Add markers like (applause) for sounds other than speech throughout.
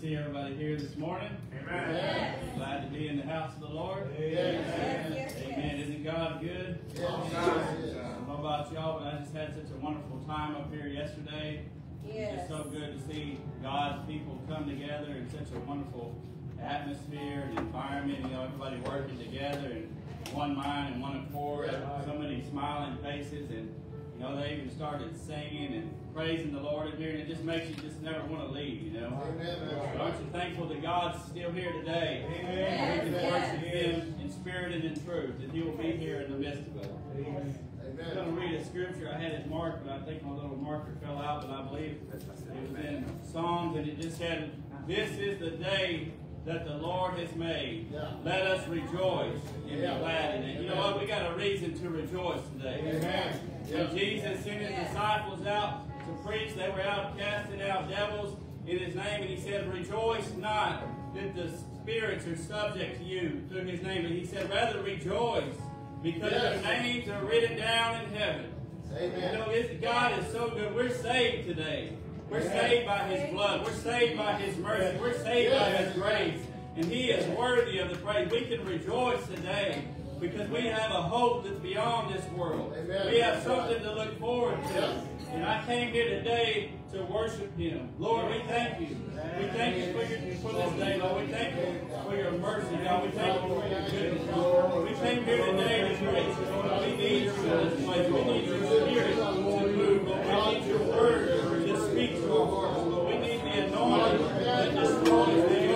to see everybody here this morning. Amen. Yes. Glad to be in the house of the Lord. Yes, yes, Amen. yes. Isn't God good? All the I don't know about y'all, but I just had such a wonderful time up here yesterday. It's Yes. so good to see God's people come together in such a wonderful atmosphere and environment. You know, everybody working together and one mind and one accord. So many smiling faces, and you know they even started singing and praising the Lord in here, and it just makes you just never want to leave. You know. But aren't you thankful that God's still here today? Amen. We can worship Him in spirit and in truth, and He will be here in the midst of us. I'm going to read a scripture. I had it marked, but I think my little marker fell out. But I believe it was in Psalms, and it just said, "This is the day that the Lord has made. Yeah. Let us rejoice and Yeah. be glad in it." You know what? We got a reason to rejoice today. Amen. When Jesus sent his disciples out to preach, they were out casting out devils in his name, and he said, Rejoice not that the spirits are subject to you through his name. And he said, Rather rejoice, because Yes. your names are written down in heaven. You know, Amen. God is so good. We're saved today. We're Amen. saved by His blood. We're saved by His mercy. We're saved by His grace. And He is worthy of the praise. We can rejoice today because we have a hope that's beyond this world. Amen. We have something to look forward to. And I came here today to worship Him. Lord, we thank you. We thank you for, your, for this day, Lord. We thank you for your mercy, God. We thank you for your goodness, Lord. We came here today to praise you, Lord. We need you in this place. We need your spirit to move, Lord. We need your word to speak to our hearts, Lord. We need the anointing that destroys the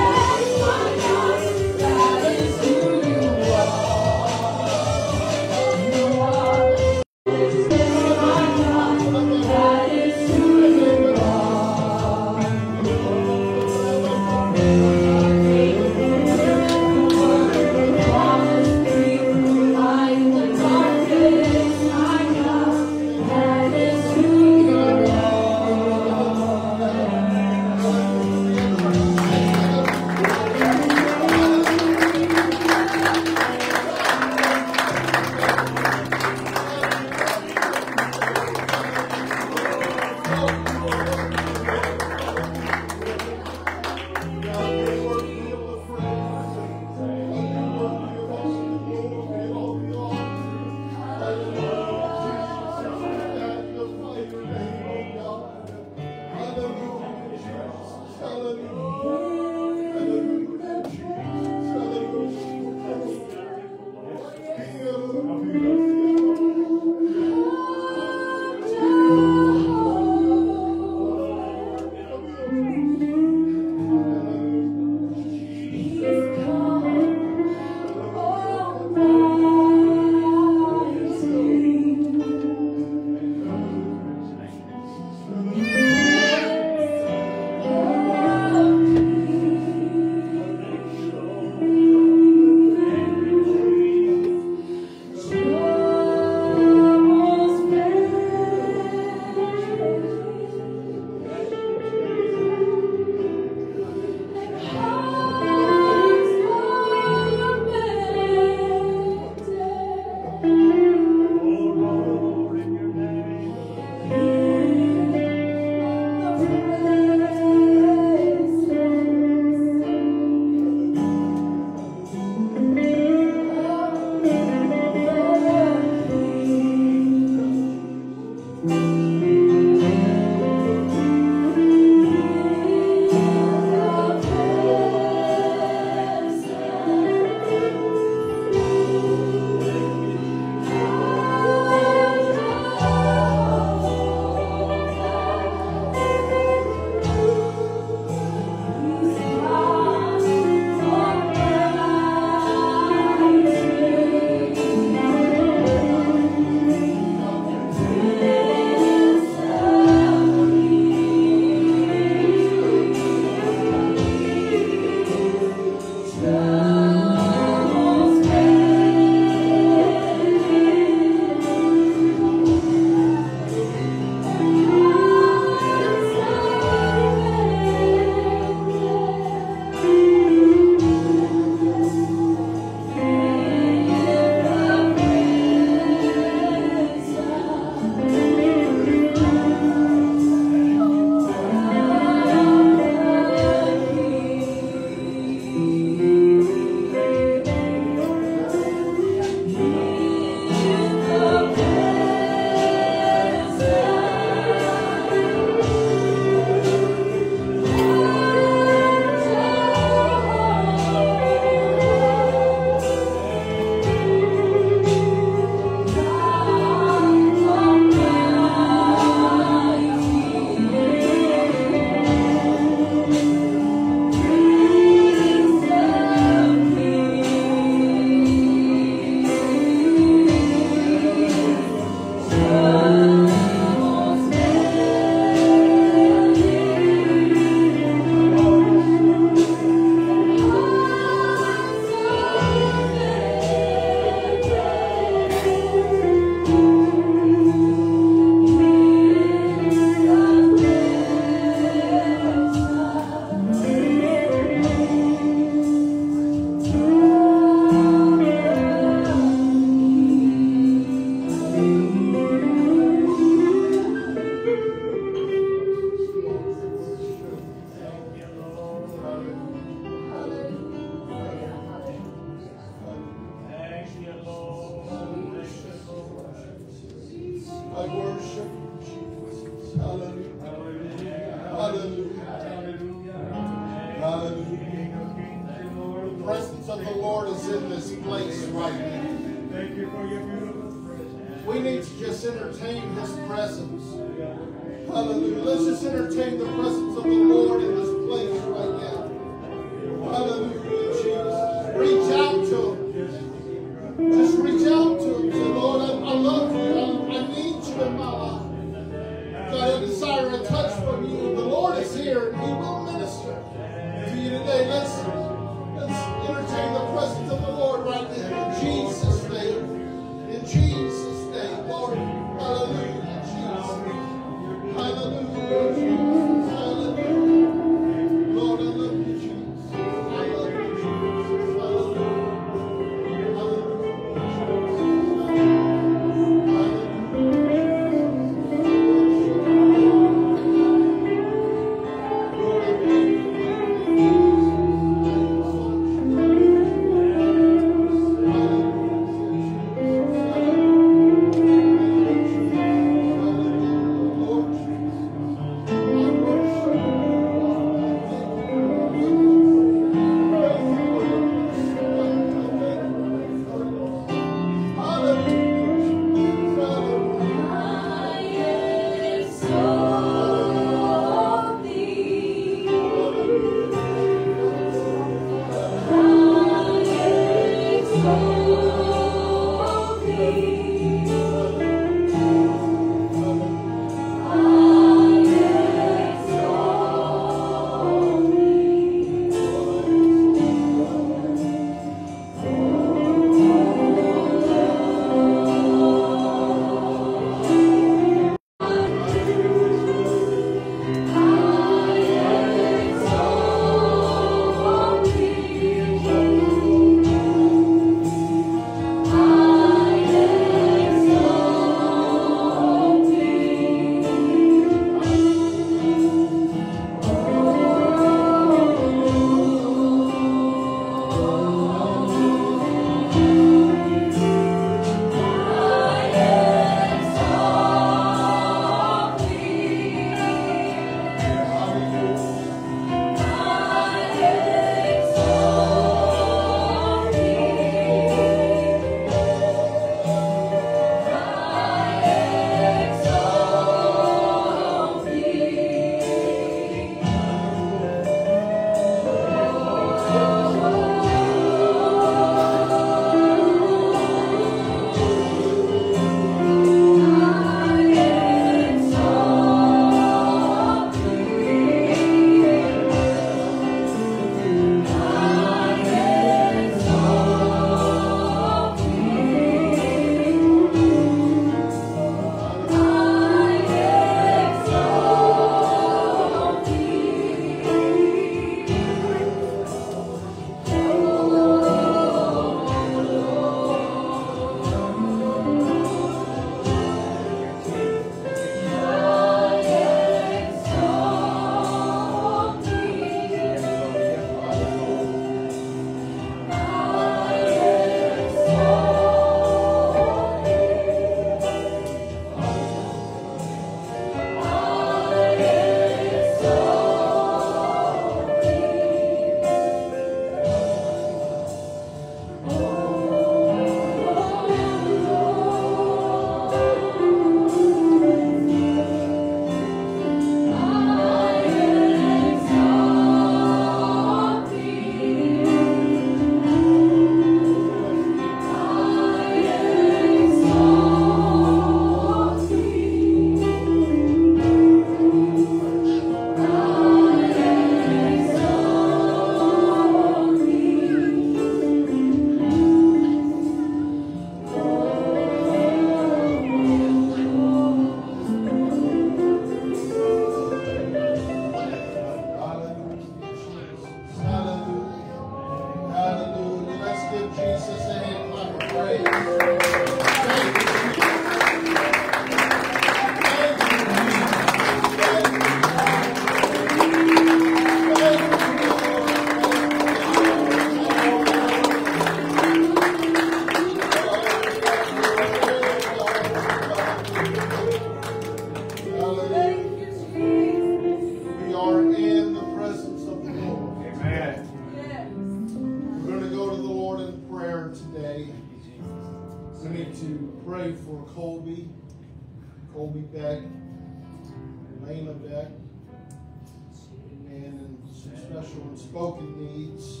unspoken needs.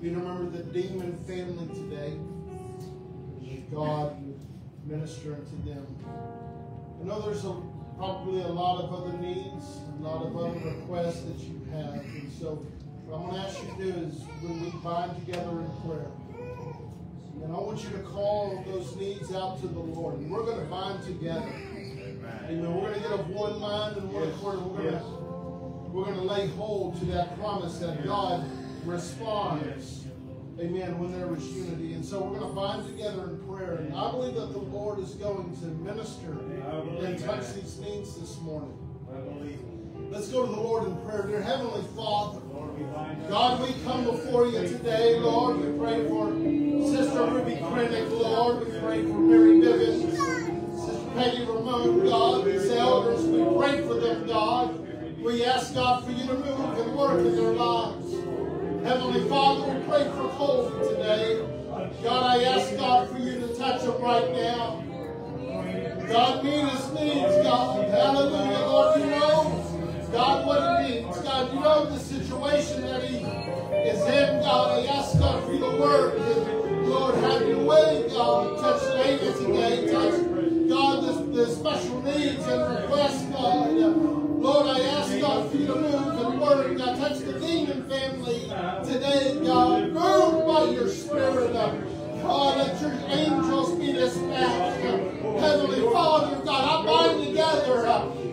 You remember the Demon family today. God ministering to them. I know there's a, probably a lot of other needs, a lot of other requests that you have. And so what I'm going to ask you to do is when we bind together in prayer, and I want you to call those needs out to the Lord. And we're going to bind together. Amen. We're going to get of one mind and one accord. We're going to we're going to lay hold to that promise that God responds. Amen. When there is unity. And so we're going to bind together in prayer. And I believe that the Lord is going to minister and touch these needs this morning. I believe. Let's go to the Lord in prayer. Dear Heavenly Father, God, we come before you today, Lord. We pray for Sister Ruby Krennick, Lord. We pray for Mary Bivens, Sister Peggy Ramon, God, these elders. We pray for them, God. We ask, God, for you to move and work in their lives. Heavenly Father, we pray for Colby today. God, I ask, God, for you to touch him right now. God, meet his needs, God. Hallelujah, Lord. You know, God, what he needs. God, you know the situation that he is in, God. I ask, God, for you to work. Lord, have your way, God. Touch David today. Touch, God, the, the special needs and requests, God. Lord, I ask, God, for you to move and work. God, touch the Demon family today, God. Move by your Spirit, God, let your angels be dispatched. Heavenly Father, God, I bind together,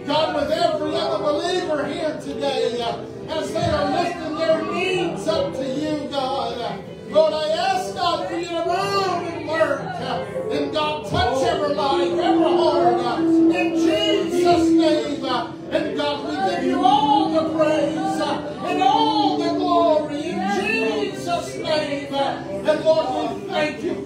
God, with every other believer here today, as they are lifting their needs up to you, God. Lord, I ask, God, for you to move and work. And God, touch And Lord, we thank you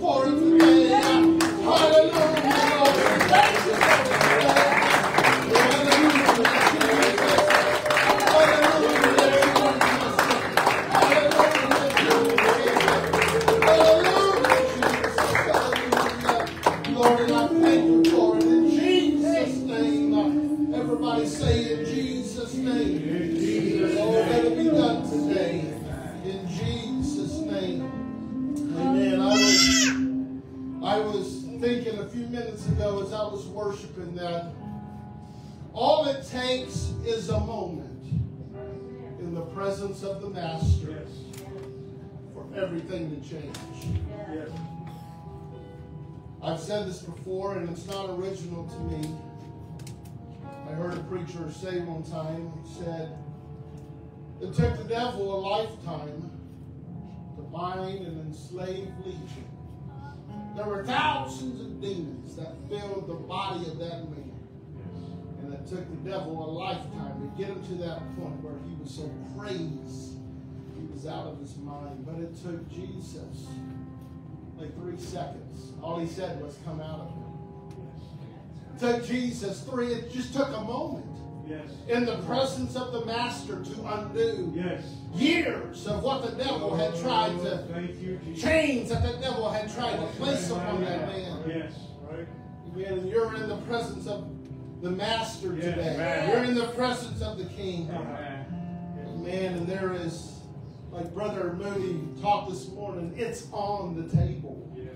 change. I've said this before, and it's not original to me. I heard a preacher say one time, he said, it took the devil a lifetime to bind and enslave Legion. There were thousands of demons that filled the body of that man. And it took the devil a lifetime to get him to that point where he was so crazed, was out of his mind. But it took Jesus like three seconds. All he said was, Come out of him. It took Jesus three, it just took a moment. Yes. In the presence of the Master to undo Yes. years of what the devil had tried to you, chains that the devil had tried to place upon that man. Yes. Right. And you're in the presence of the Master today. You're in the presence of the King. Amen. Amen. And there is, like Brother Moody taught this morning, it's on the table. Yes.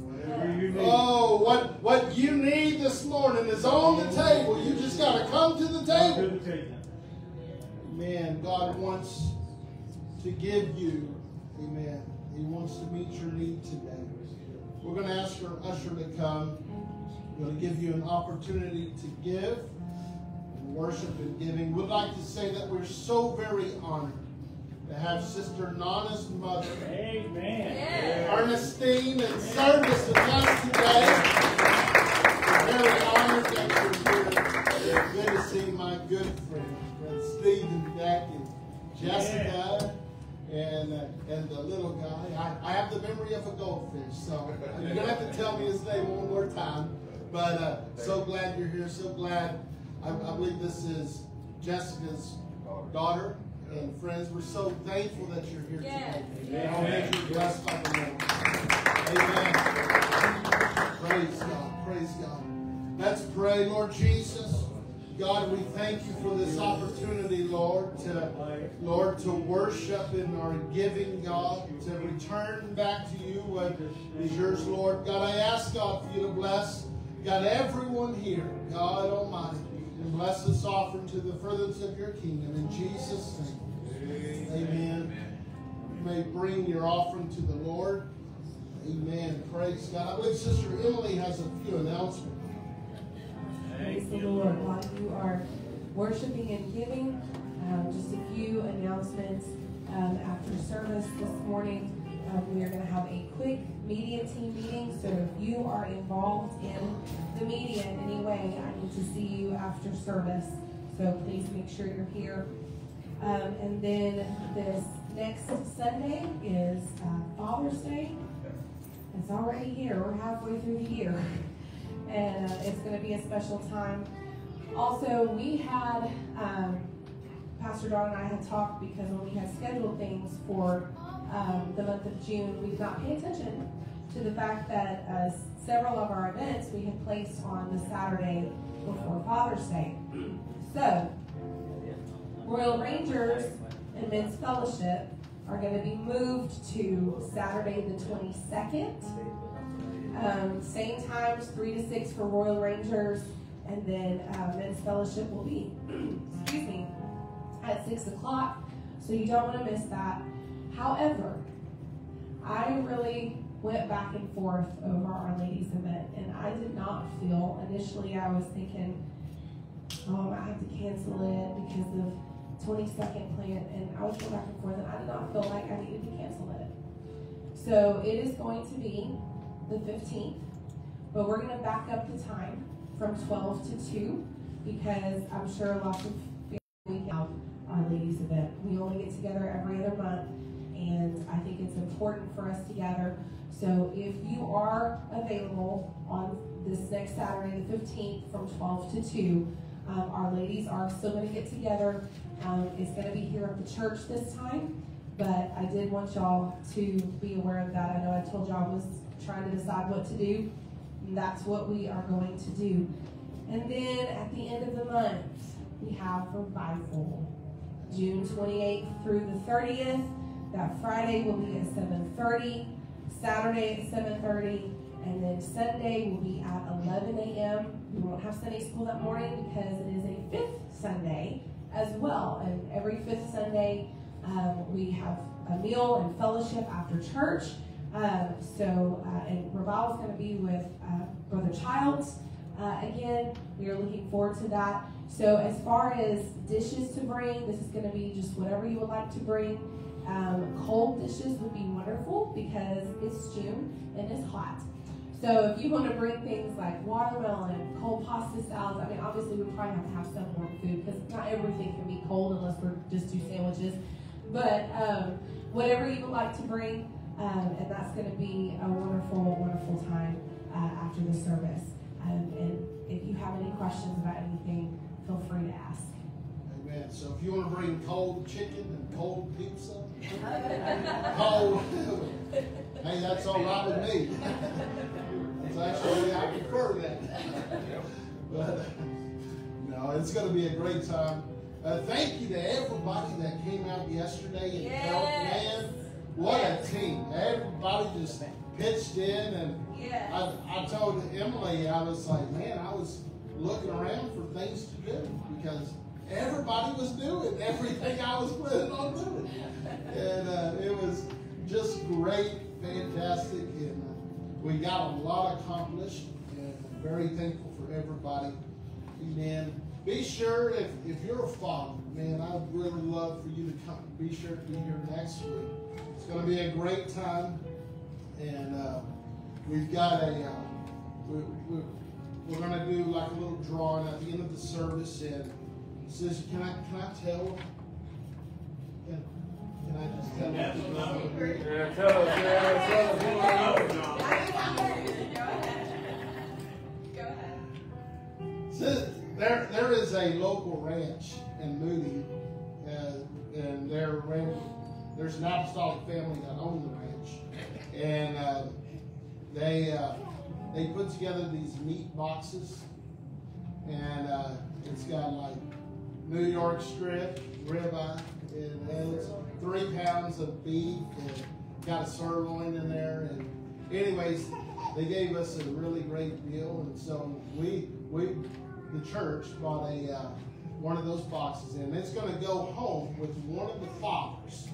Whatever you need. Oh, what, what you need this morning is on the table. You just got to come to the table. the table. Amen. God wants to give you, amen. He wants to meet your need today. We're going to ask our usher to come. We're going to give you an opportunity to give and worship and giving. We'd like to say that we're so very honored to have Sister Nana's mother, Amen. Ernestine, in service with us today. We're very honored that you're here. It's good to see my good friend, friend Stephen Beck and Jessica and uh, and the little guy. I, I have the memory of a goldfish, so you're gonna have to tell me his name one more time. But uh, so glad you're here. So glad. I, I believe this is Jessica's daughter and friends, we're so thankful that you're here yes. today. Amen. Amen. You're blessed by the Lord. Amen. Praise God. Praise God. Let's pray, Lord Jesus. God, we thank you for this opportunity, Lord, to Lord to worship in our giving, God, to return back to you what is yours, Lord. God, I ask God for you to bless God everyone here, God Almighty, and bless this offering to the furtherance of your kingdom in Jesus' name. Amen. You may bring your offering to the Lord. Amen. Praise God. I believe Sister Emily has a few announcements. Praise the Lord. While you are worshiping and giving, um, just a few announcements. Um, after service this morning, um, we are going to have a quick media team meeting. So if you are involved in the media in any way, I need to see you after service. So please make sure you're here. Um, and then this next Sunday is uh, Father's Day. It's already here. We're halfway through the year. And uh, it's going to be a special time. Also, we had, um, Pastor Don and I had talked because when we had scheduled things for um, the month of June, we did not pay attention to the fact that uh, several of our events we had placed on the Saturday before Father's Day. So, Royal Rangers and Men's Fellowship are going to be moved to Saturday the 22nd. Um, same times, 3 to 6 for Royal Rangers, and then uh, Men's Fellowship will be, (clears throat) excuse me, at 6 o'clock. So you don't want to miss that. However, I really went back and forth over Our Ladies event, and I did not feel, initially I was thinking, oh, I have to cancel it because of 22nd plant, and I was going back and forth, and I did not feel like I needed to cancel it. So it is going to be the 15th, but we're going to back up the time from 12 to 2 because I'm sure lots of families have our ladies event. We only get together every other month, and I think it's important for us to gather. So if you are available on this next Saturday, the 15th, from 12 to 2, um, our ladies are still going to get together. Um, it's going to be here at the church this time, but I did want y'all to be aware of that. I know I told y'all I was trying to decide what to do. And that's what we are going to do. And then at the end of the month, we have revival. June 28th through the 30th. That Friday will be at 7.30, Saturday at 7.30, and then Sunday will be at 11 a.m. We won't have Sunday school that morning because it is a fifth Sunday as well. And every fifth Sunday, um, we have a meal and fellowship after church. Um, so, uh, and revival is going to be with uh, Brother Childs. Uh, again, we are looking forward to that. So, as far as dishes to bring, this is going to be just whatever you would like to bring. Um, cold dishes would be wonderful because it's June and it's hot. So, if you want to bring things like watermelon, cold pasta salads, I mean, obviously, we probably have to have some warm food because not everything can be cold unless we're just do sandwiches. But um, whatever you would like to bring, um, and that's going to be a wonderful, wonderful time uh, after the service. Um, and if you have any questions about anything, feel free to ask. Amen. So if you want to bring cold chicken and cold pizza, (laughs) cold, hey, that's all right with me. It's actually, I prefer that. But, no, it's going to be a great time. Uh, thank you to everybody that came out yesterday and helped, Yes. man. What a team. Everybody just pitched in and Yes. I, I told Emily, I was like, man, I was looking around for things to do because everybody was doing everything I was planning on doing. And uh, it was just great, fantastic, and uh, we got a lot accomplished. And I'm very thankful for everybody. Amen. Be sure if, if you're a father, man, I'd really love for you to come. Be sure to be here next week. It's going to be a great time, and. Uh, We've got a, uh, we, we, we're going to do like a little drawing at the end of the service. And says, can I, can I tell? There, there is a local ranch in Moody, uh, and there, there's an apostolic family that own the ranch, and uh, they uh, they put together these meat boxes, and uh, it's got like New York strip, ribeye, and, it's three pounds of beef, and got a sirloin in there. And anyways, they gave us a really great deal, and so we we the church bought a uh, one of those boxes, and it's going to go home with one of the fathers.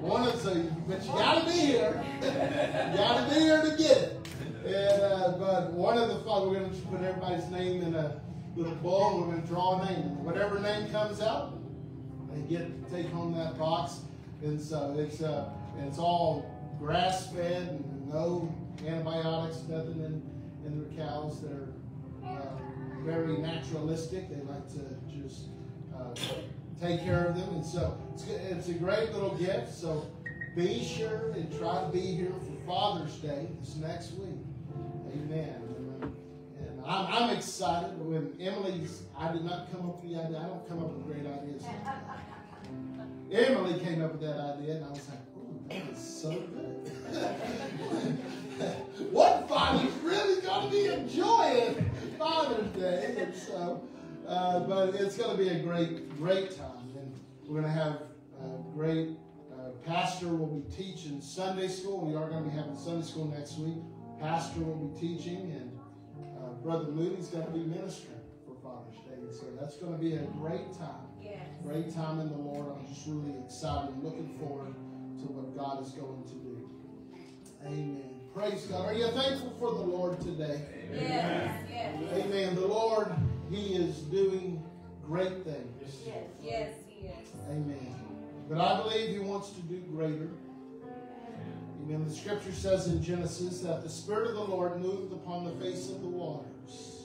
One of the, but you got to be here. you got to be here to get it. And uh, but one of the fathers, we're going to put everybody's name in a little bowl. We're going to draw a name, whatever name comes out, they get take home that box. And so it's uh, it's all grass fed and no antibiotics, nothing in in the cows. They're uh, very naturalistic. They like to just uh, take care of them, and so it's, it's a great little gift. So be sure and try to be here for Father's Day this next week. Amen. I'm, I'm excited. When Emily's, I did not come up with the idea. I don't come up with great ideas. Emily came up with that idea, and I was like, "Ooh, that is so good." (laughs) what father's really going to be enjoying Father's Day? And so, uh, but it's going to be a great, great time, and we're going to have a great uh, pastor will be teaching Sunday school. We are going to be having Sunday school next week. Pastor will be teaching, and uh, Brother Moody's going to be ministering for Father's Day. And so that's going to be a great time. Yes. Great time in the Lord. I'm just really excited and looking forward to what God is going to do. Amen. Praise God. Are you thankful for the Lord today? Yes. Yes. Amen. The Lord, He is doing great things. Yes. Yes. He is. Amen. But I believe He wants to do greater. Amen. The scripture says in Genesis that the Spirit of the Lord moved upon the face of the waters.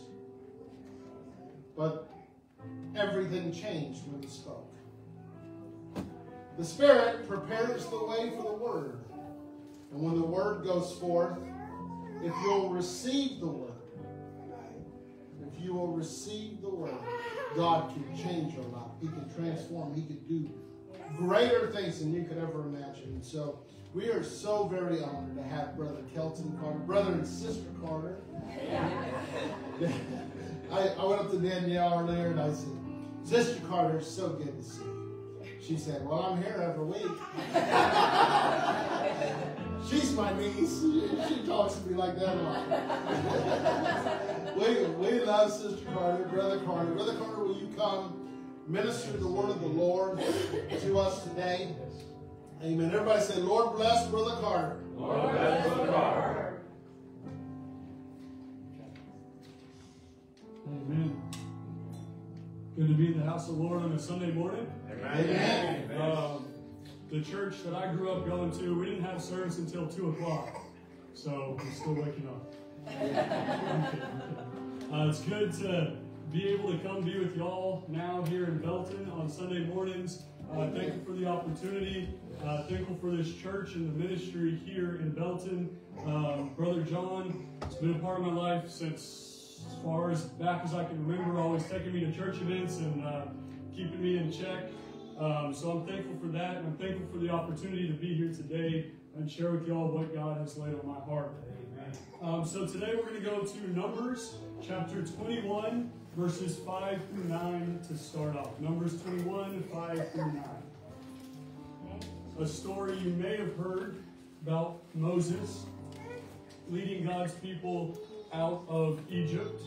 But everything changed when He spoke. The Spirit prepares the way for the Word. And when the Word goes forth, if you'll receive the Word, if you will receive the Word, God can change your life. He can transform. He can do greater things than you could ever imagine. And so we are so very honored to have Brother Kelton Carter, brother and sister Carter. (laughs) I, I went up to Danielle earlier and I said, Sister Carter, it's so good to see you. She said, Well, I'm here every week. (laughs) She's my niece. She, she talks to me like that a lot. (laughs) we, we love Sister Carter, Brother Carter. Brother Carter, will you come minister the word of the Lord to us today? Amen. Everybody say, Lord bless Brother Carter. Lord bless Brother Carter. Amen. Good to be in the house of the Lord on a Sunday morning. Amen. Um, the church that I grew up going to, we didn't have service until 2 o'clock. So I'm still waking up. I'm kidding, I'm kidding. Uh, it's good to be able to come be with y'all now here in Belton on Sunday mornings. Uh, you for the opportunity. Uh, thankful for this church and the ministry here in Belton. Um, Brother John has been a part of my life since as far as back as I can remember, always taking me to church events and uh, keeping me in check. Um, so I'm thankful for that, and I'm thankful for the opportunity to be here today and share with y'all what God has laid on my heart. Um, so today we're going to go to Numbers chapter 21, verses 5 through 9 to start off. Numbers 21, 5 through 9. A story you may have heard about Moses leading God's people out of Egypt.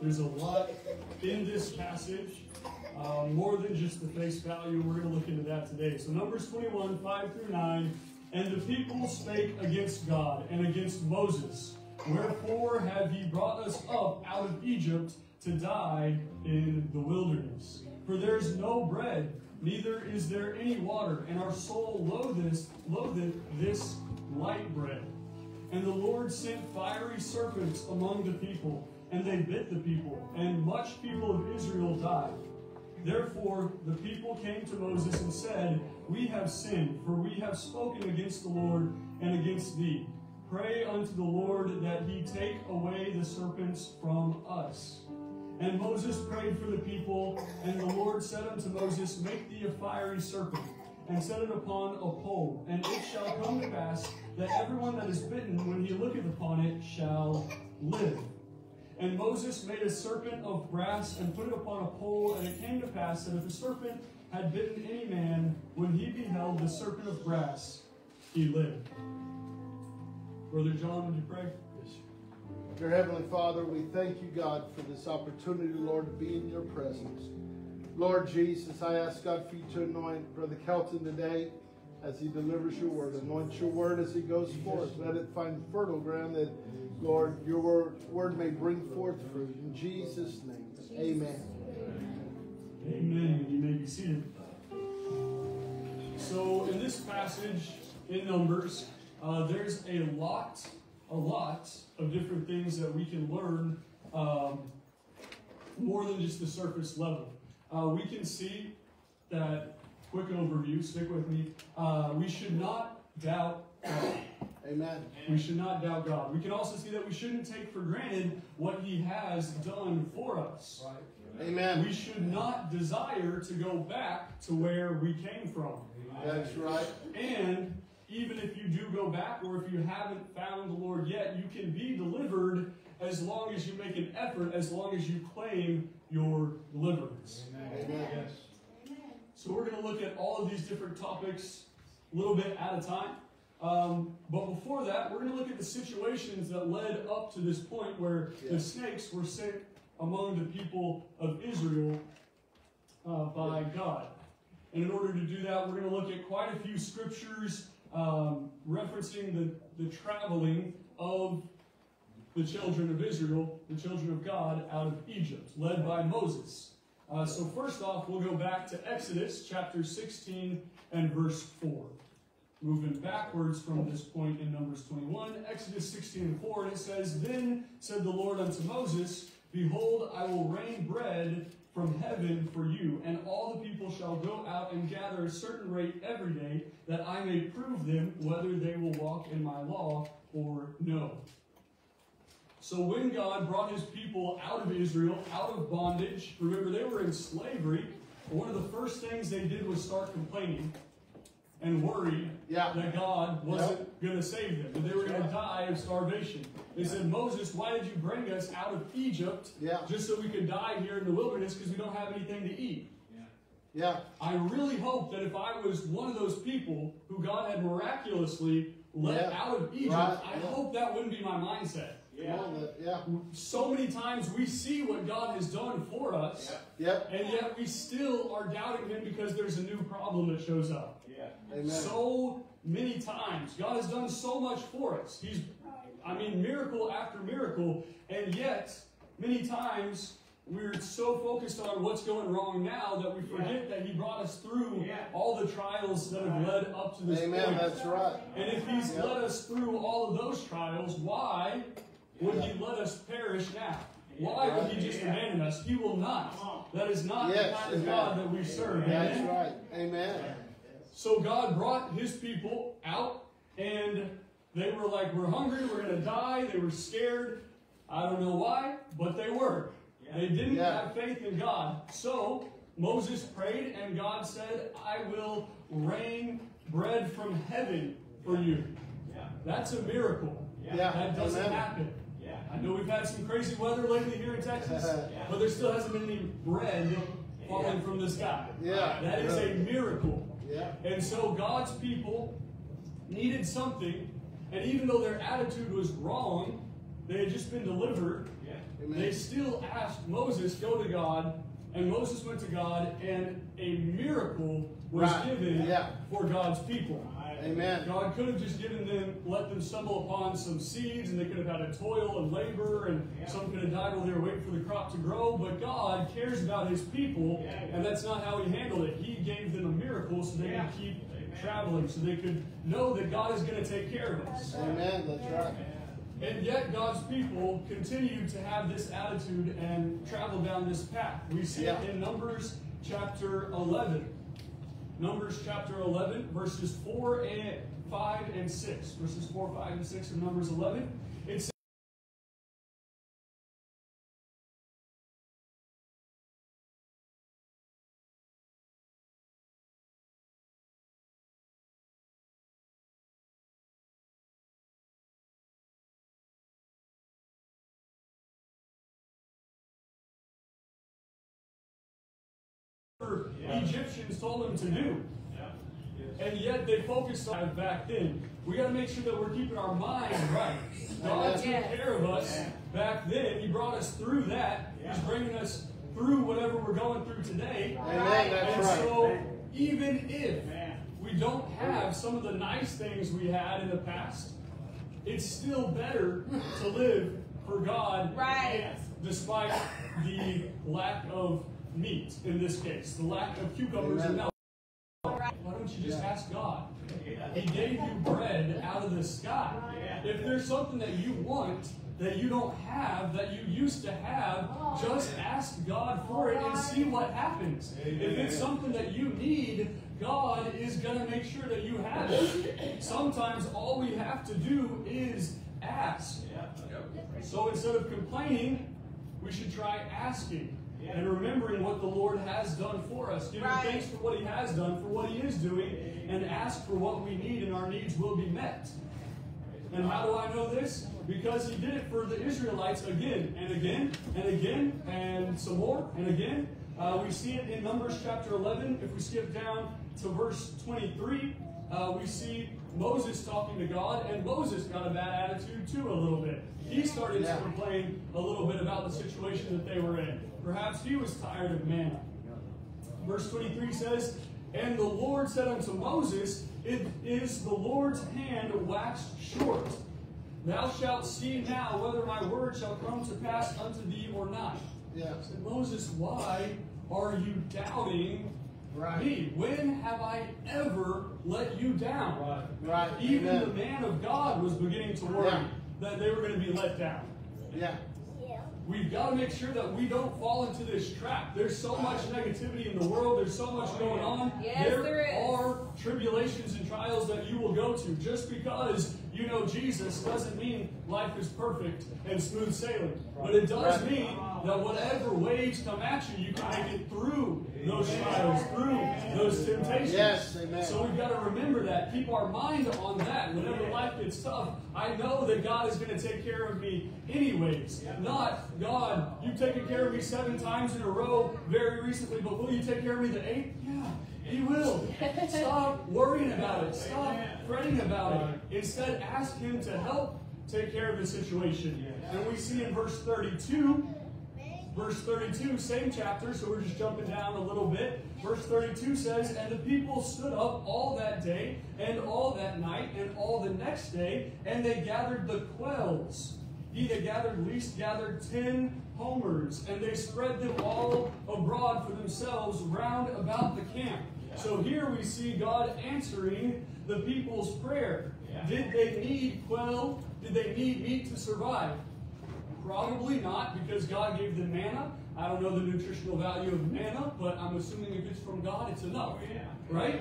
There's a lot in this passage, uh, more than just the face value. We're going to look into that today. So, Numbers 21, 5 through 9. And the people spake against God and against Moses. Wherefore have ye brought us up out of Egypt to die in the wilderness? For there is no bread, neither is there any water, and our soul loatheth, loatheth this light bread. And the Lord sent fiery serpents among the people, and they bit the people, and much people of Israel died. Therefore the people came to Moses and said, We have sinned, for we have spoken against the Lord and against thee. Pray unto the Lord that he take away the serpents from us. And Moses prayed for the people, and the Lord said unto Moses, Make thee a fiery serpent, and set it upon a pole. And it shall come to pass that everyone that is bitten, when he looketh upon it, shall live. And Moses made a serpent of brass and put it upon a pole. And it came to pass that if a serpent had bitten any man, when he beheld the serpent of brass, he lived. Brother John, would you pray? Dear Heavenly Father, we thank you, God, for this opportunity, Lord, to be in your presence. Lord Jesus, I ask God for you to anoint Brother Kelton today as he delivers your word. Anoint your word as he goes forth. Let it find fertile ground that, Lord, your word, may bring forth fruit. In Jesus' name, amen. Amen. You may be seated. So, in this passage in Numbers, uh, there's a lot, a lot of different things that we can learn um, more than just the surface level. Uh, we can see that, quick overview, stick with me, uh, we should not doubt God. Amen. We should not doubt God. We can also see that we shouldn't take for granted what He has done for us. Amen. We should not desire to go back to where we came from. That's right. And even if you do go back, or if you haven't found the Lord yet, you can be delivered as long as you make an effort, as long as you claim your deliverance. Amen. So we're going to look at all of these different topics a little bit at a time. Um, but before that, we're going to look at the situations that led up to this point where the snakes were sent among the people of Israel uh, by God. And in order to do that, we're going to look at quite a few scriptures um, referencing the, the traveling of the children of Israel, the children of God, out of Egypt, led by Moses. Uh, so, first off, we'll go back to Exodus chapter 16 and verse 4. Moving backwards from this point in Numbers 21, Exodus 16 and 4, and it says, Then said the Lord unto Moses, Behold, I will rain bread from heaven for you, and all the people shall go out and gather a certain rate every day, that I may prove them whether they will walk in my law or no. So when God brought his people out of Israel, out of bondage, remember they were in slavery, one of the first things they did was start complaining and worried Yeah. that God wasn't going to save them, that they were going to die of starvation. They said, Moses, why did you bring us out of Egypt Yeah. just so we could die here in the wilderness because we don't have anything to eat? Yeah. I really hope that if I was one of those people who God had miraculously let Yeah. out of Egypt, Right. I Yeah. hope that wouldn't be my mindset. That- yeah. So many times we see what God has done for us, Yep. and yet we still are doubting Him because there's a new problem that shows up. Amen. So many times. God has done so much for us. He's, I mean, miracle after miracle, and yet, many times, we're so focused on what's going wrong now that we forget that He brought us through all the trials that have led up to this Amen. point. That's right. And if He's led us through all of those trials, why would He let us perish now? Why would He just abandon us? He will not. That is not the Yes, kind of. God that we serve. That's right. Amen. So God brought his people out, and they were like, We're hungry, we're going to die. They were scared. I don't know why, but they were. They didn't Yeah. have faith in God. So Moses prayed, and God said, I will rain bread from heaven for you. Yeah. That's a miracle. Yeah. That doesn't Amen. happen. I know we've had some crazy weather lately here in Texas, (laughs) but there still hasn't been any bread falling from the sky. Yeah. That is a miracle. Yeah. And so God's people needed something, and even though their attitude was wrong, they had just been delivered, Amen. they still asked Moses, go to God, and Moses went to God, and a miracle was Right. given Yeah. for God's people. Amen. God could have just given them, let them stumble upon some seeds, and they could have had a toil and labor, and some could have died while they were waiting for the crop to grow. But God cares about His people, and that's not how He handled it. He gave them a miracle so they could keep traveling, so they could know that God is going to take care of us. Amen. That's right. And yet, God's people continue to have this attitude and travel down this path. We see Yeah. it in Numbers chapter 11. Numbers chapter 11, verses 4 and 5 and 6. Verses 4, 5, and 6 of Numbers 11. It says, whatever Egyptians told them to do. And yet they focused on it back then. We got to make sure that we're keeping our mind right. God took Yes. care of us back then. He brought us through that. He's bringing us through whatever we're going through today. Amen, that's And right. so, even if we don't have some of the nice things we had in the past, it's still better to live for God Right. despite the lack of meat in this case, the lack of cucumbers and Amen. milk. Why don't you just ask God? He gave you bread out of the sky. If there's something that you want that you don't have, that you used to have, oh, just ask God for it and see what happens. If it's something that you need, God is going to make sure that you have it. Sometimes all we have to do is ask. So instead of complaining, we should try asking and remembering what the Lord has done for us, giving Right. thanks for what He has done, for what He is doing, and ask for what we need, and our needs will be met. And how do I know this? Because He did it for the Israelites again and again and again and some more and again. Uh, we see it in Numbers chapter 11. If we skip down to verse 23, uh, we see Moses talking to God, and Moses got a bad attitude too a little bit. He started to complain a little bit about the situation that they were in. Perhaps he was tired of manna. Verse 23 says, And the Lord said unto Moses, It is the Lord's hand waxed short. Thou shalt see now whether my word shall come to pass unto thee or not. Yeah. Said, Moses, why are you doubting Right. me? When have I ever let you down? Right. Even Amen. the man of God was beginning to worry Yeah. that they were going to be let down. Yeah. We've got to make sure that we don't fall into this trap. There's so much negativity in the world. There's so much going on. Yes, there is. are tribulations and trials that you will go to. Just because you know Jesus doesn't mean life is perfect and smooth sailing. But it does mean that whatever waves come at you, you can make it through those trials, through those temptations. Yes, amen. So we've got to remember that. Keep our mind on that. Whenever life gets tough, I know that God is going to take care of me anyways. Not, God, you've taken care of me seven times in a row very recently, but will you take care of me the eighth? Yeah, He will. Stop worrying about it. Stop fretting about it. Instead, ask Him to help take care of the situation. And we see in verse 32, Verse 32, same chapter, so we're just jumping down a little bit. Verse 32 says, And the people stood up all that day, and all that night, and all the next day, and they gathered the quails. He that gathered least gathered ten homers, and they spread them all abroad for themselves round about the camp. So here we see God answering the people's prayer. Did they need quail? Did they need meat to survive? Probably not, because God gave them manna. I don't know the nutritional value of manna, but I'm assuming if it's from God, it's enough. Oh, right?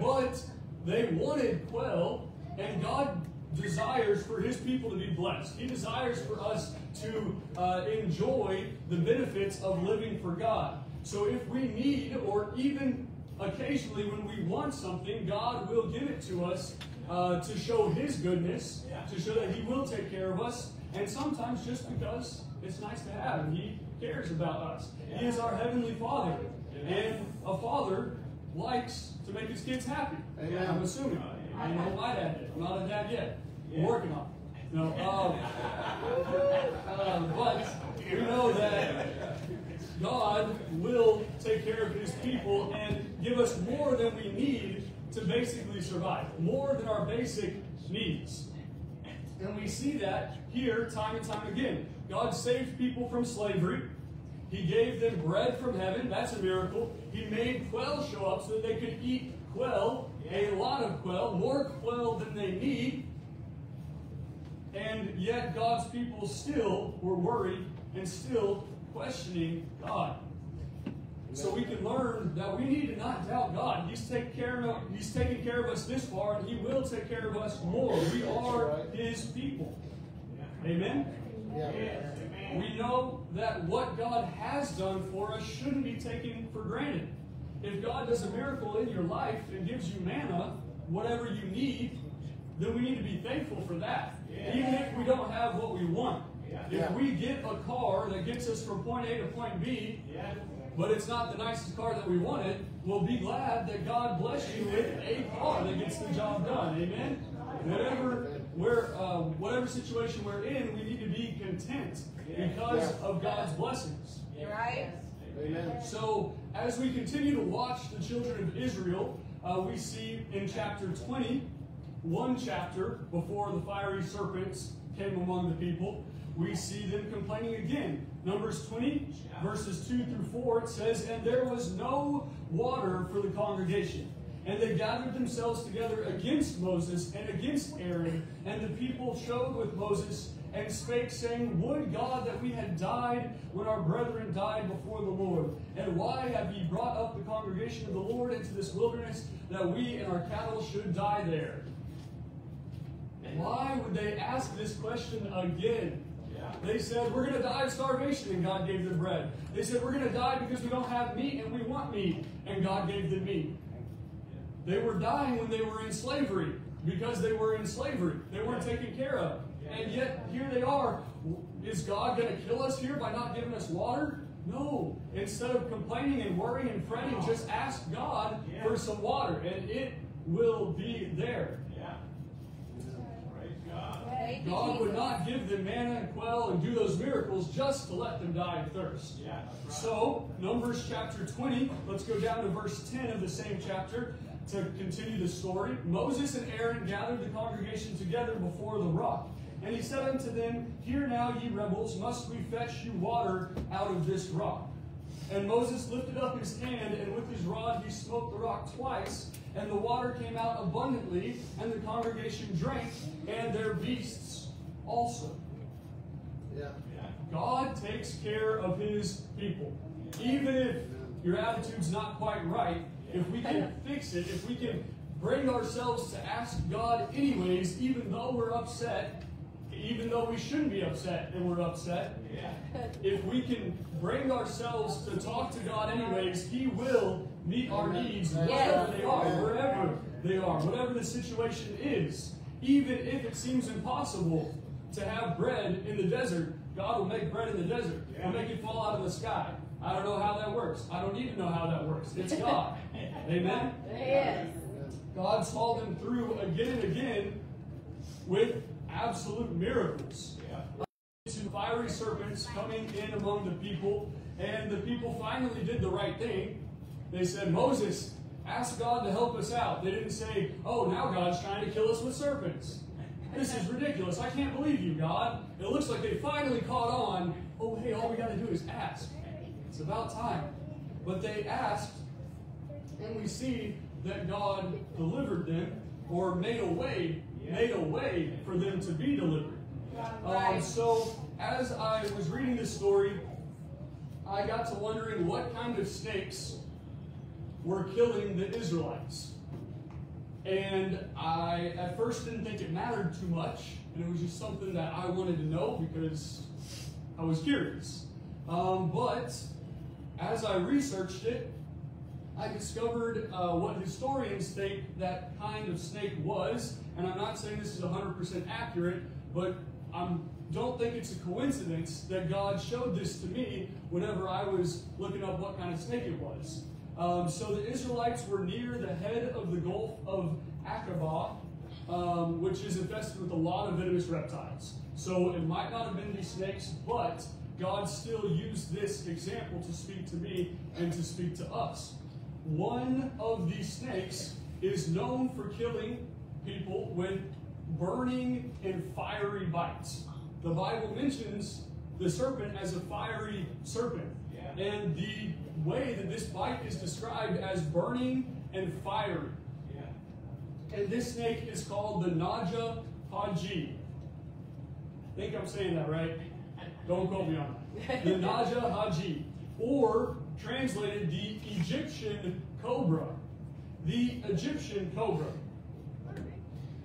But they wanted quail, and God desires for his people to be blessed. He desires for us to uh, enjoy the benefits of living for God. So if we need, or even occasionally when we want something, God will give it to us uh, to show his goodness, to show that he will take care of us, and sometimes just because it's nice to have, and he cares about us. He is our heavenly Father, and a father likes to make his kids happy. Amen. I'm assuming. I know my dad did. I'm not a dad yet. Working on it. No, um, um, (laughs) but we know that God will take care of his people and give us more than we need to basically survive, more than our basic needs. And we see that here time and time again. God saved people from slavery. He gave them bread from heaven. That's a miracle. He made quail show up so that they could eat quail, a lot of quail, more quail than they need. And yet God's people still were worried and still questioning God. So we can learn that we need to not doubt God. He's taken care of He's taken care of us this far, and He will take care of us more. We are His people. Amen. Yeah. We know that what God has done for us shouldn't be taken for granted. If God does a miracle in your life and gives you manna, whatever you need, then we need to be thankful for that. Even if we don't have what we want. If Yeah. we get a car that gets us from point A to point B, but it's not the nicest car that we wanted, we'll be glad that God bless you with a car that gets the job done. Amen? Whatever, where, uh, whatever situation we're in, we need to be content because of God's blessings. Right? Amen. So, as we continue to watch the children of Israel, uh, we see in chapter 20, one chapter before the fiery serpents came among the people, we see them complaining again. Numbers 20, verses 2 through 4, it says, And there was no water for the congregation. And they gathered themselves together against Moses and against Aaron, and the people showed with Moses and spake, saying, Would God that we had died when our brethren died before the Lord. And why have ye brought up the congregation of the Lord into this wilderness, that we and our cattle should die there? Why would they ask this question again? They said, We're going to die of starvation, and God gave them bread. They said, We're going to die because we don't have meat and we want meat, and God gave them meat. They were dying when they were in slavery because they were in slavery. They weren't taken care of. And yet, here they are. Is God going to kill us here by not giving us water? No. Instead of complaining and worrying and fretting, just ask God for some water, and it will be there. Thank you, God would not give them manna and quail and do those miracles just to let them die of thirst. Yeah. So, Numbers chapter 20, let's go down to verse 10 of the same chapter to continue the story. Moses and Aaron gathered the congregation together before the rock. And he said unto them, Hear now, ye rebels, must we fetch you water out of this rock? And Moses lifted up his hand, and with his rod he smote the rock twice, and the water came out abundantly, and the congregation drank, and their beasts also. Yeah. God takes care of his people. Even if your attitude's not quite right, if we can fix it, if we can bring ourselves to ask God anyways, even though we're upset, even though we shouldn't be upset and we're upset, if we can bring ourselves to talk to God anyways, He will meet our needs wherever they are, wherever they are, whatever the situation is. Even if it seems impossible to have bread in the desert, God will make bread in the desert. He'll make it fall out of the sky. I don't know how that works. I don't need to know how that works. It's God. (laughs) Amen? Yes. God saw them through again and again with absolute miracles. To fiery serpents coming in among the people, and the people finally did the right thing. They said, Moses, ask God to help us out. They didn't say, oh, now God's trying to kill us with serpents. This is ridiculous. I can't believe you, God. It looks like they finally caught on. Oh, hey, all we got to do is ask. It's about time. But they asked, and we see that God delivered them or made a way, made a way for them to be delivered. Um, so as I was reading this story, I got to wondering what kind of snakes were killing the Israelites. And I at first didn't think it mattered too much, and it was just something that I wanted to know because I was curious. Um, but as I researched it, I discovered uh, what historians think that kind of snake was, and I'm not saying this is 100% accurate, but I don't think it's a coincidence that God showed this to me whenever I was looking up what kind of snake it was. Um, so the Israelites were near the head of the Gulf of Aqaba, um, which is infested with a lot of venomous reptiles. So it might not have been these snakes, but God still used this example to speak to me and to speak to us. One of these snakes is known for killing people with burning and fiery bites. The Bible mentions the serpent as a fiery serpent. And the way that this bite is described as burning and fiery. And this snake is called the Naja Haje. I think I'm saying that right. Don't quote me on it. The (laughs) Naja Haje, or translated the Egyptian cobra. The Egyptian cobra.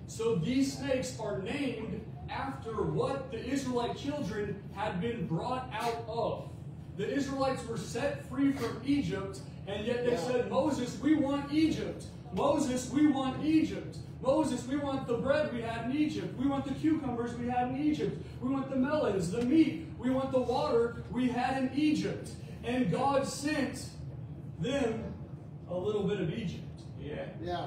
So these snakes are named after what the Israelite children had been brought out of. The Israelites were set free from Egypt, and yet they said, Moses, we want Egypt. Moses, we want Egypt. Moses, we want the bread we had in Egypt. We want the cucumbers we had in Egypt. We want the melons, the meat. We want the water we had in Egypt. And God sent them a little bit of Egypt. Yeah. Yeah.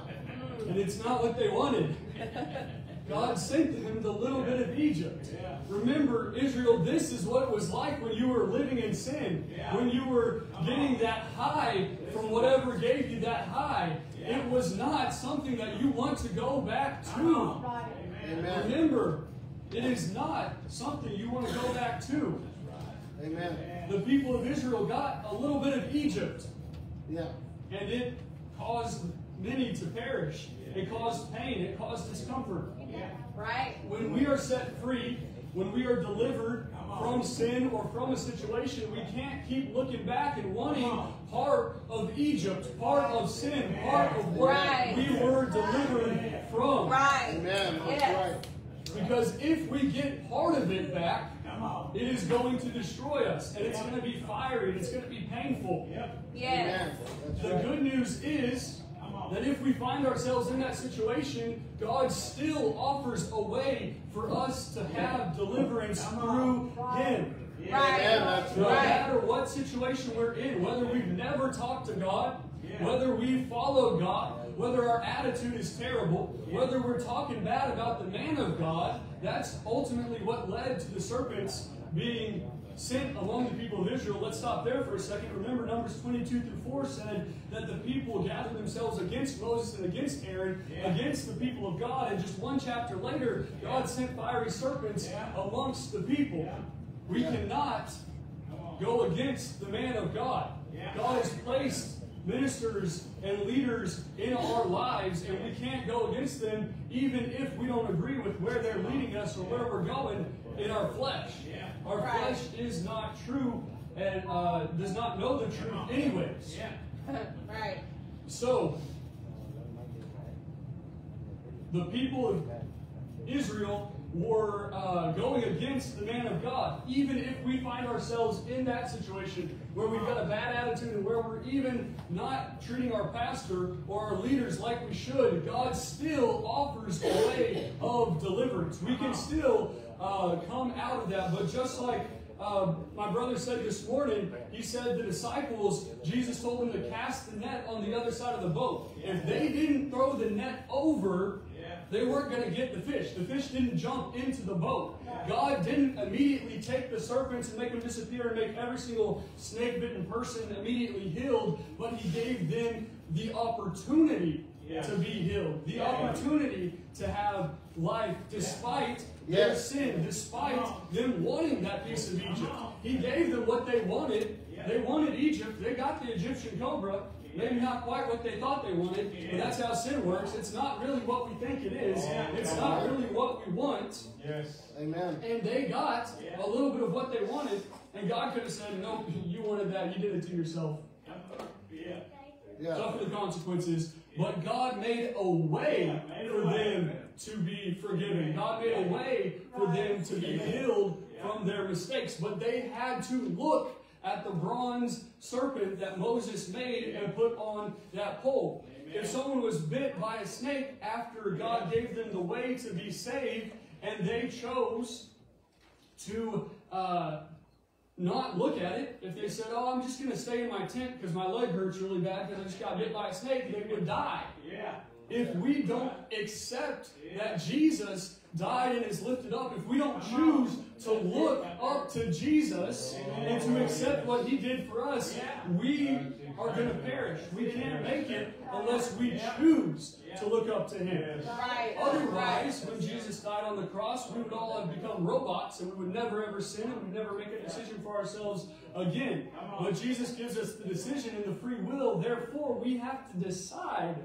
And it's not what they wanted. (laughs) God sent them the little bit of Egypt. Yeah. Remember, Israel, this is what it was like when you were living in sin. Yeah. When you were getting that high from whatever gave you that high. Yeah. It was not something that you want to go back to. Amen. Amen. Remember, it is not something you want to go back to. Amen. The people of Israel got a little bit of Egypt, Yeah. and it caused many to perish. It caused pain. It caused discomfort. Right. When we are set free, when we are delivered from sin or from a situation, we can't keep looking back and wanting part of Egypt, part of sin, part of what Right. we were delivered from. Right. Amen. That's Yes. right. Because if we get part of it back, it is going to destroy us, and it's going to be fiery, and it's going to be painful. Yep. Yes. Amen. The good news is that if we find ourselves in that situation, God still offers a way for us to have deliverance through Him. Amen. Right. That's No matter what situation we're in, whether we've never talked to God, whether we follow God, whether our attitude is terrible, whether we're talking bad about the man of God, that's ultimately what led to the serpents being sent among the people of Israel. Let's stop there for a second. Remember, Numbers 22 through 4 said that the people gathered themselves against Moses and against Aaron, against the people of God. And just one chapter later, God sent fiery serpents amongst the people. We cannot go against the man of God. God has placed ministers and leaders in our lives, and we can't go against them even if we don't agree with where they're leading us or where we're going in our flesh. Our Right. flesh is not true and uh, does not know the truth, anyways. Yeah. (laughs) right. So, the people of Israel were uh, going against the man of God. Even if we find ourselves in that situation where we've got a bad attitude and where we're even not treating our pastor or our leaders like we should, God still offers a way of deliverance. We can still uh, come out of that. But just like uh, my brother said this morning, he said the disciples, Jesus told them to cast the net on the other side of the boat. If they didn't throw the net over, they weren't going to get the fish. The fish didn't jump into the boat. God didn't immediately take the serpents and make them disappear and make every single snake bitten person immediately healed, but He gave them the opportunity to be healed, the opportunity to have life despite their Yes. sin, despite them wanting that piece of Egypt. He gave them what they wanted. They wanted Egypt. They got the Egyptian cobra. Maybe not quite what they thought they wanted, but that's how sin works. It's not really what we think it is. It's not really what we want. Yes. Amen. And they got a little bit of what they wanted, and God could have said, No, you wanted that. You did it to yourself. Yeah. Yeah. Suffer the consequences. But God made a way for them to be forgiven. God made a way for them to be healed from their mistakes. But they had to look at the bronze serpent that Moses made and put on that pole. If someone was bit by a snake after God gave them the way to be saved, and they chose to uh, not look at it, if they said, Oh, I'm just going to stay in my tent because my leg hurts really bad because I just got bit by a snake, they would die. Yeah. If we don't accept that Jesus died and is lifted up, if we don't choose to look up to Jesus and to accept what he did for us, we are going to perish. We can't make it unless we choose to look up to him. Right. Otherwise, when Jesus died on the cross, we would all have become robots and we would never ever sin and we'd never make a decision for ourselves again. But Jesus gives us the decision and the free will, therefore, we have to decide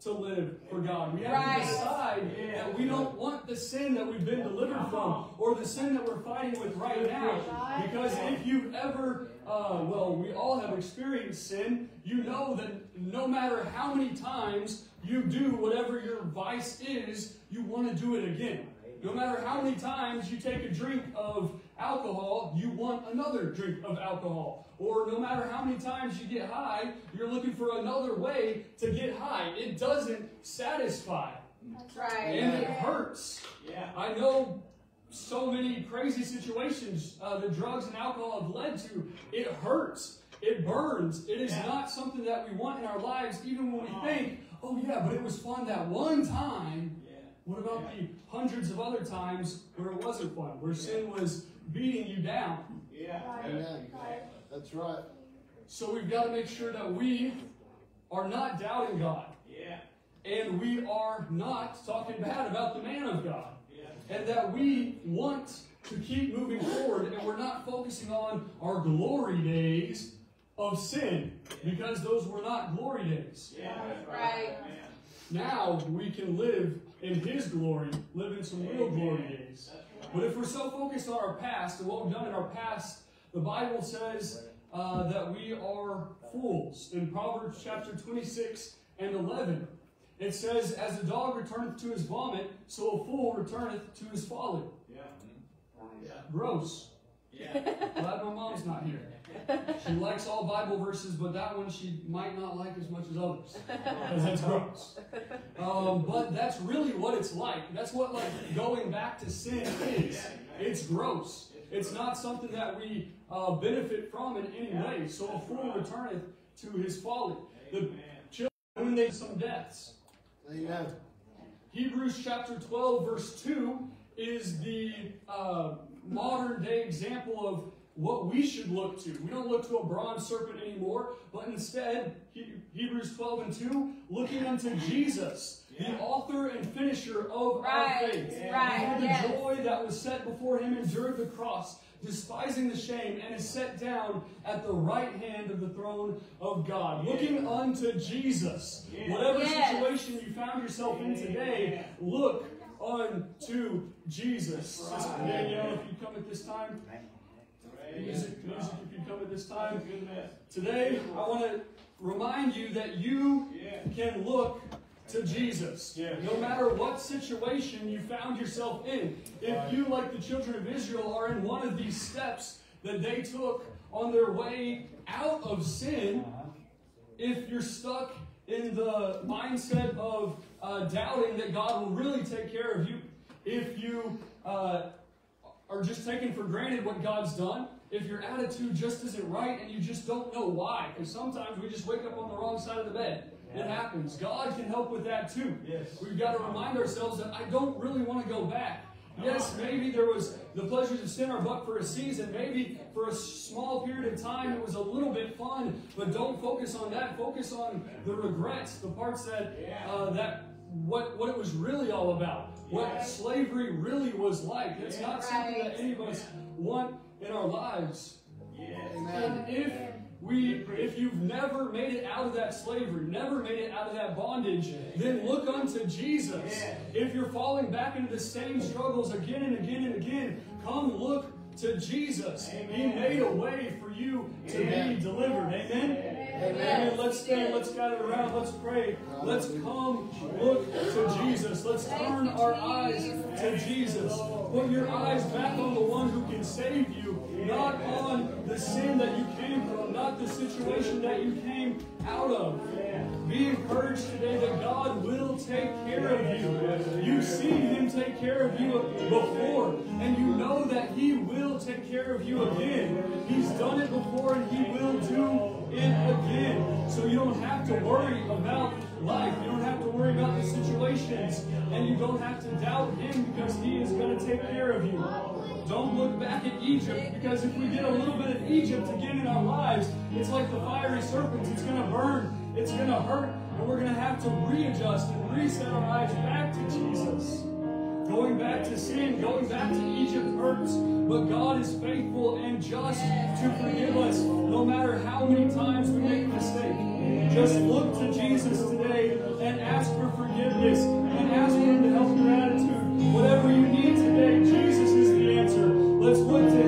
to live for God. We have Right. to decide that we don't want the sin that we've been delivered from or the sin that we're fighting with right now. Because if you've ever, uh, well, we all have experienced sin, you know that no matter how many times you do whatever your vice is, you want to do it again. No matter how many times you take a drink of alcohol, you want another drink of alcohol. Or no matter how many times you get high, you're looking for another way to get high. It doesn't satisfy. That's right. And it hurts. Yeah. I know so many crazy situations uh, that drugs and alcohol have led to. It hurts. it burns. It is not something that we want in our lives, even when we think, oh yeah, but it was fun that one time. What about the hundreds of other times where it wasn't fun, where sin was beating you down? Yeah. Amen. That's right. So we've got to make sure that we are not doubting God. Yeah. And we are not talking bad about the man of God. Yeah. And that we want to keep moving forward and we're not focusing on our glory days of sin because those were not glory days. Right. Now we can live in His glory, live in some real glory days. But if we're so focused on our past and what we've done in our past, the Bible says uh, that we are fools. In Proverbs chapter 26 and 11, it says, As a dog returneth to his vomit, so a fool returneth to his folly. Yeah. Gross. Glad my mom's not here. She likes all Bible verses, but that one she might not like as much as others. (laughs) Because it's gross. Um, but that's really what it's like. That's what like going back to sin is. It's gross. It's not something that we uh, benefit from in any way. So a fool returneth to his folly. The children, when they some deaths. Amen. Hebrews chapter 12, verse 2 is the uh, modern day example of what we should look to. We don't look to a bronze serpent anymore, but instead, he- Hebrews 12 and 2, looking unto Jesus, the author and finisher of Right, our faith. right, Who for the yes. joy that was set before him endured the cross, despising the shame, and is set down at the right hand of the throne of God. Looking unto Jesus. Whatever Yes. situation you found yourself in today, look unto Jesus. Sister Danielle, if you come at this time, music, music, if you come at this time, today I want to remind you that you can look to Jesus. No matter what situation you found yourself in. If you, like the children of Israel, are in one of these steps that they took on their way out of sin, if you're stuck in the mindset of uh, doubting that God will really take care of you, if you uh, are just taking for granted what God's done, if your attitude just isn't right and you just don't know why, because sometimes we just wake up on the wrong side of the bed. It happens. God can help with that too. Yes. We've got to remind ourselves that I don't really want to go back. Yes, maybe there was the pleasures of sin are but for a season. Maybe for a small period of time it was a little bit fun, but don't focus on that. Focus on the regrets, the parts that uh, that what what it was really all about, what slavery really was like. It's not something that Right. any of us want in our lives. Amen. And if we, if you've never made it out of that slavery, never made it out of that bondage, then look unto Jesus. If you're falling back into the same struggles again and again and again, come look to Jesus. He made a way for you to be delivered. Amen. Amen. Let's stand. Let's gather around. Let's pray. Let's come look to Jesus. Let's turn our eyes to Jesus. Put your eyes back on the one who can save you, not on the sin that you came from, not the situation that you came out of. Be encouraged today that God will take care of you. You've seen Him take care of you before, and you know that He will take care of you again. He's done it before, and He will do it again. So you don't have to worry about life. You don't have to worry about the situations, and you don't have to doubt Him because He is going to take care of you. Don't look back at Egypt because if we get a little bit of Egypt again in our lives, it's like the fiery serpents. It's going to burn, it's going to hurt, and we're going to have to readjust and reset our eyes back to Jesus. Going back to sin, going back to Egypt hurts, but God is faithful and just to forgive us no matter how many times we make a mistake. Just look to Jesus today and ask for forgiveness and ask Him to help your attitude. Whatever you need today, Jesus is the answer. Let's look to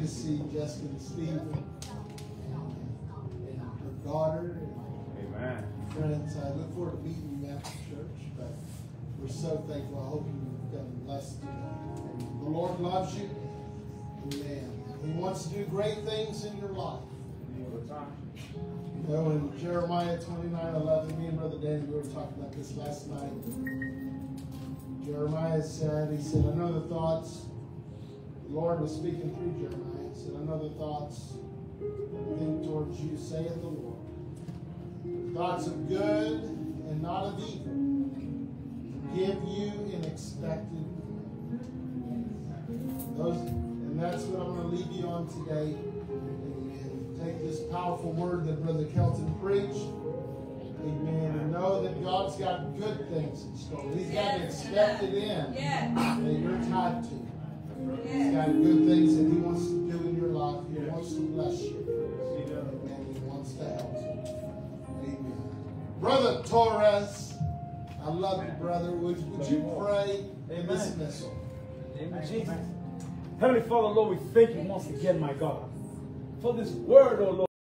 Good to see Justin and Steve and her daughter Amen. friends. I look forward to meeting you after church, but we're so thankful. I hope you've been blessed today. The Lord loves you. Amen. He wants to do great things in your life. You know, in Jeremiah 29 11, me and Brother Danny, we were talking about this last night. Jeremiah said, He said, I know the thoughts, the Lord was speaking through Jeremiah. I know the thoughts I think towards you, saith the Lord. Thoughts of good and not of evil. Give you an expected. Those, and that's what I'm going to leave you on today. Amen. Take this powerful word that Brother Kelton preached. Amen. And know that God's got good things in store. He's got an expected end that you're tied to. He's got good things that He wants to do in your life. He wants to bless you. Amen. He wants to help you. Amen. Brother Torres, I love you, brother. Would, would you pray in dismissal? Jesus. Heavenly Father, Lord, we thank you once again, my God, for this word, oh Lord.